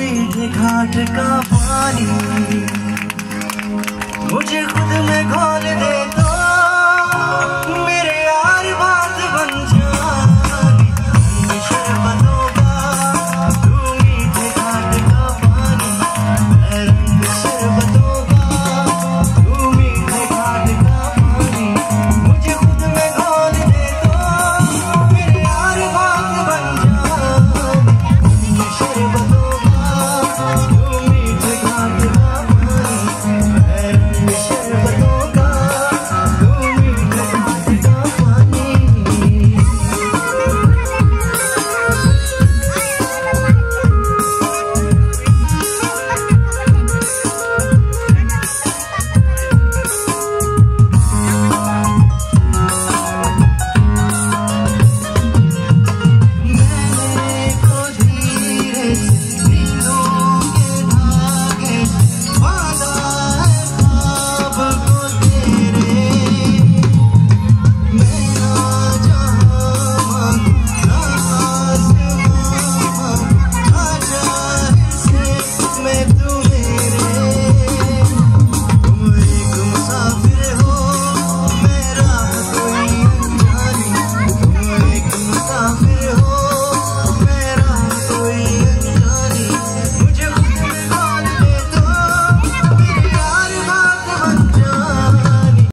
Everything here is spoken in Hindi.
मीठे घाट का पानी। मुझे खुद में घोल दे